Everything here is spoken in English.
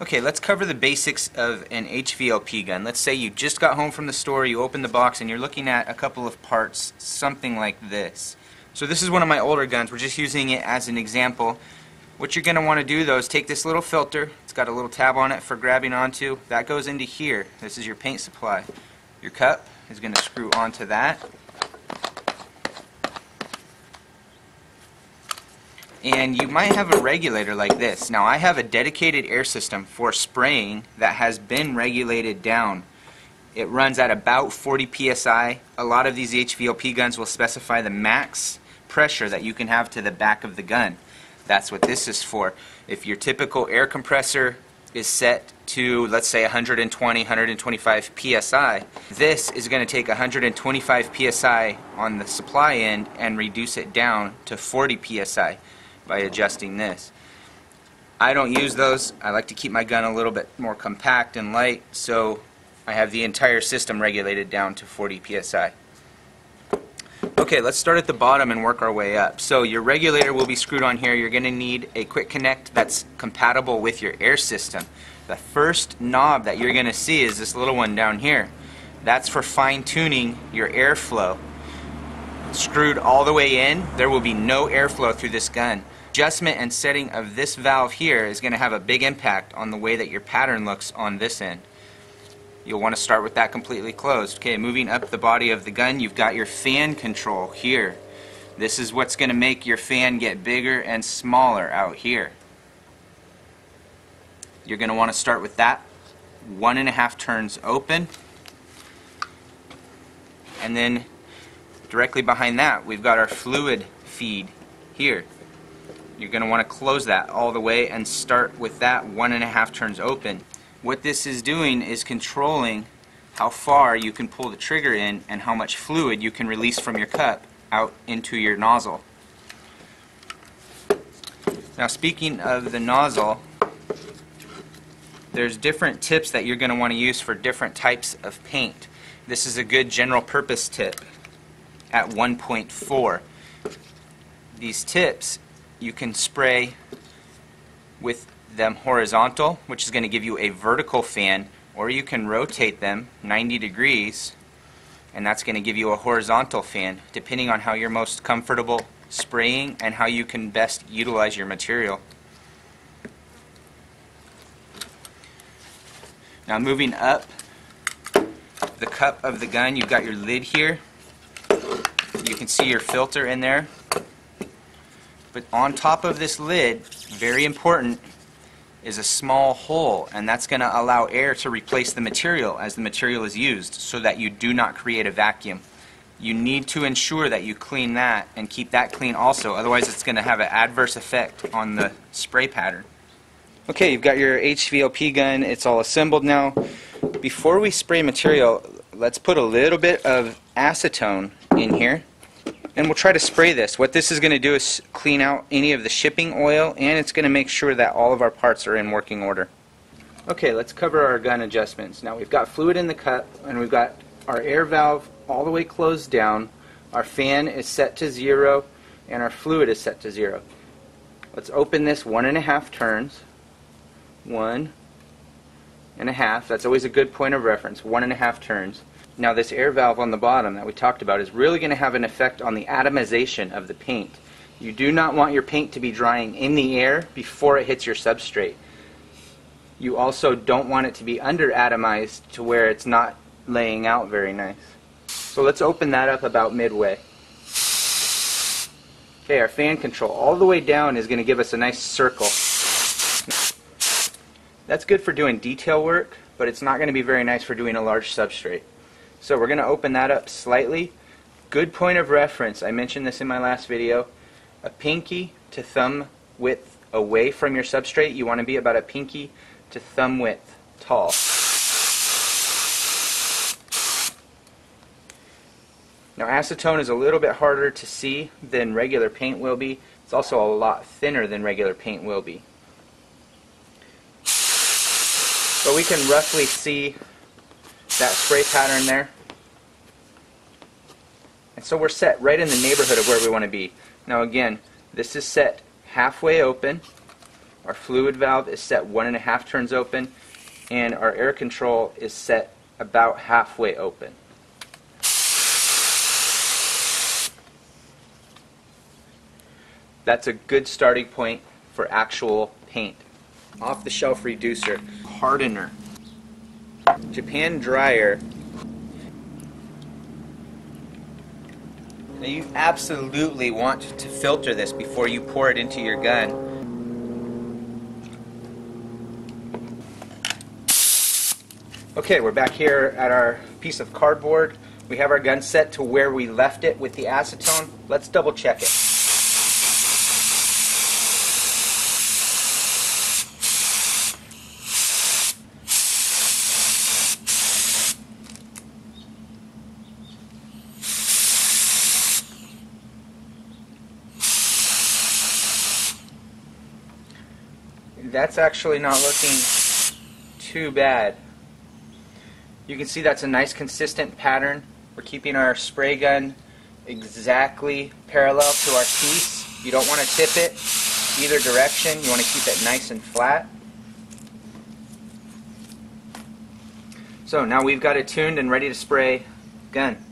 Okay, let's cover the basics of an HVLP gun. Let's say you just got home from the store, you open the box, and you're looking at a couple of parts, something like this. So this is one of my older guns. We're just using it as an example. What you're going to want to do though is take this little filter. It's got a little tab on it for grabbing onto. That goes into here. This is your paint supply. Your cup is going to screw onto that. And you might have a regulator like this. Now I have a dedicated air system for spraying that has been regulated down. It runs at about 40 psi. A lot of these HVLP guns will specify the max pressure that you can have to the back of the gun. That's what this is for. If your typical air compressor is set to let's say 120 125 psi this is going to take 125 psi on the supply end and reduce it down to 40 psi by adjusting this. I don't use those. I like to keep my gun a little bit more compact and light, so I have the entire system regulated down to 40 psi. Okay, let's start at the bottom and work our way up. So your regulator will be screwed on here. You're going to need a quick connect that's compatible with your air system. The first knob that you're going to see is this little one down here. That's for fine tuning your airflow. Screwed all the way in, there will be no airflow through this gun adjustment and setting of this valve here is going to have a big impact on the way that your pattern looks on this end. You'll want to start with that completely closed. Okay, moving up the body of the gun, you've got your fan control here. This is what's going to make your fan get bigger and smaller out here. You're going to want to start with that one and a half turns open. And then directly behind that, we've got our fluid feed here. You're going to want to close that all the way and start with that one and a half turns open. What this is doing is controlling how far you can pull the trigger in and how much fluid you can release from your cup out into your nozzle. Now speaking of the nozzle, there's different tips that you're going to want to use for different types of paint. This is a good general purpose tip at 1.4. These tips you can spray with them horizontal, which is going to give you a vertical fan, or you can rotate them 90 degrees, and that's going to give you a horizontal fan, depending on how you're most comfortable spraying and how you can best utilize your material. Now moving up the cup of the gun, you've got your lid here. You can see your filter in there. But on top of this lid, very important, is a small hole and that's going to allow air to replace the material as the material is used so that you do not create a vacuum. You need to ensure that you clean that and keep that clean also, otherwise it's going to have an adverse effect on the spray pattern. Okay, you've got your HVLP gun, it's all assembled now. Before we spray material, let's put a little bit of acetone in here and we'll try to spray this. What this is going to do is clean out any of the shipping oil and it's going to make sure that all of our parts are in working order. Okay, let's cover our gun adjustments. Now we've got fluid in the cup and we've got our air valve all the way closed down. Our fan is set to zero and our fluid is set to zero. Let's open this one and a half turns. One and a half. That's always a good point of reference. One and a half turns. Now this air valve on the bottom that we talked about is really going to have an effect on the atomization of the paint. You do not want your paint to be drying in the air before it hits your substrate. You also don't want it to be under atomized to where it's not laying out very nice. So let's open that up about midway. Okay, our fan control all the way down is going to give us a nice circle. That's good for doing detail work, but it's not going to be very nice for doing a large substrate. So we're going to open that up slightly. Good point of reference, I mentioned this in my last video, a pinky to thumb width away from your substrate. You want to be about a pinky to thumb width tall. Now acetone is a little bit harder to see than regular paint will be. It's also a lot thinner than regular paint will be. But we can roughly see that spray pattern there. And so we're set right in the neighborhood of where we want to be. Now again, this is set halfway open. Our fluid valve is set one and a half turns open, and our air control is set about halfway open. That's a good starting point for actual paint. Off the shelf reducer, hardener, Japan dryer. Now you absolutely want to filter this before you pour it into your gun. Okay, we're back here at our piece of cardboard. We have our gun set to where we left it with the acetone. Let's double check it. That's actually not looking too bad. You can see that's a nice consistent pattern. We're keeping our spray gun exactly parallel to our piece. You don't want to tip it either direction. You want to keep it nice and flat. So now we've got it tuned and ready to spray gun.